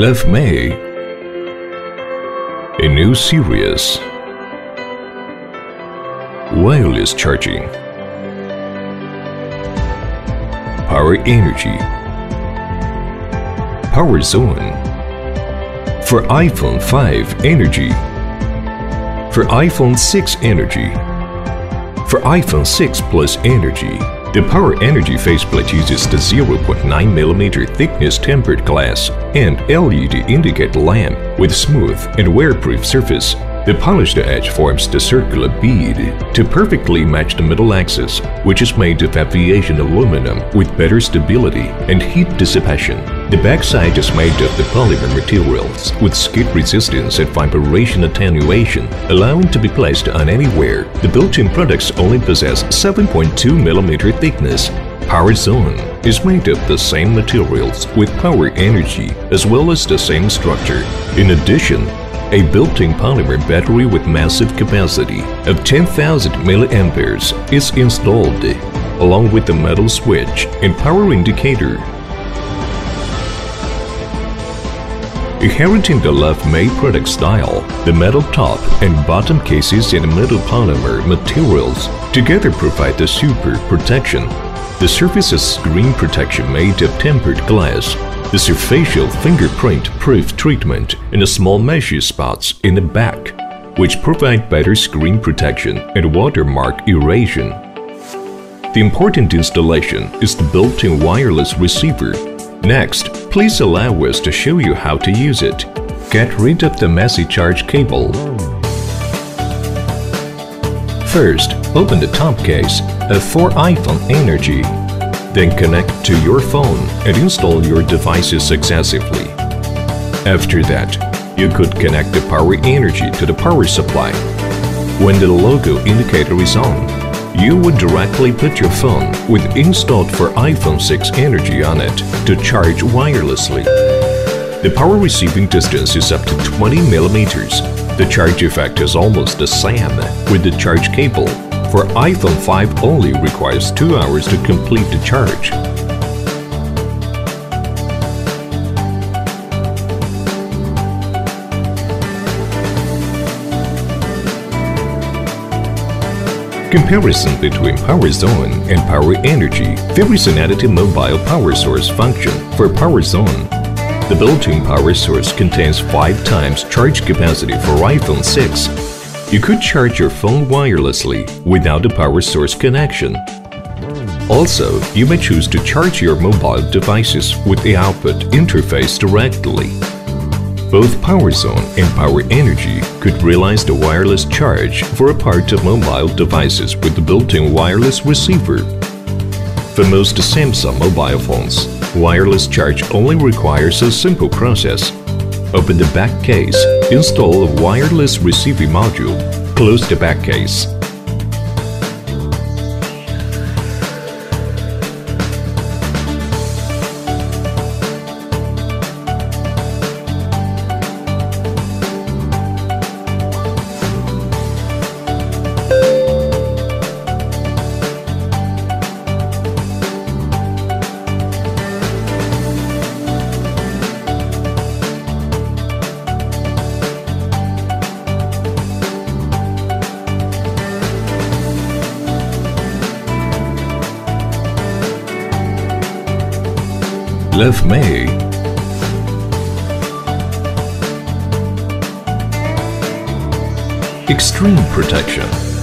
Love Mei A new series. Wireless charging. Power Energy. Power Zone. For iPhone 5 Energy. For iPhone 6 Energy. For iPhone 6 Plus Energy the Power Energy faceplate uses the 0.9mm thickness tempered glass and LED indicator lamp with smooth and wearproof surface. The polished edge forms the circular bead to perfectly match the middle axis, which is made of aviation aluminum with better stability and heat dissipation. The backside is made of the polymer materials with skid resistance and vibration attenuation, allowing to be placed on anywhere. The built-in products only possess 7.2mm thickness. Power Zone is made of the same materials with power energy as well as the same structure. In addition, a built-in polymer battery with massive capacity of 10,000 mAh is installed, along with the metal switch and power indicator Inheriting the love-made product style, the metal top and bottom cases and metal polymer materials together provide the super protection. The surface is screen protection made of tempered glass. The surfacial fingerprint-proof treatment and the small mesh spots in the back, which provide better screen protection and watermark erasure. The important installation is the built-in wireless receiver Next, please allow us to show you how to use it. Get rid of the messy charge cable. First, open the top case of for iPhone Energy. Then connect to your phone and install your devices successively. After that, you could connect the power energy to the power supply. When the logo indicator is on, you would directly put your phone with installed for iPhone 6 Energy on it to charge wirelessly. The power receiving distance is up to 20 millimeters. The charge effect is almost the same with the charge cable. For iPhone 5 only requires 2 hours to complete the charge. Comparison between Power Zone and Power Energy varies an additive mobile power source function for Power Zone. The built-in power source contains 5 times charge capacity for iPhone 6. You could charge your phone wirelessly without a power source connection. Also, you may choose to charge your mobile devices with the output interface directly. Both PowerZone and Power Energy could realize the wireless charge for a part of mobile devices with the built-in wireless receiver. For most Samsung mobile phones, wireless charge only requires a simple process. Open the back case, install a wireless receiving module, close the back case, Love Mei. Extreme Protection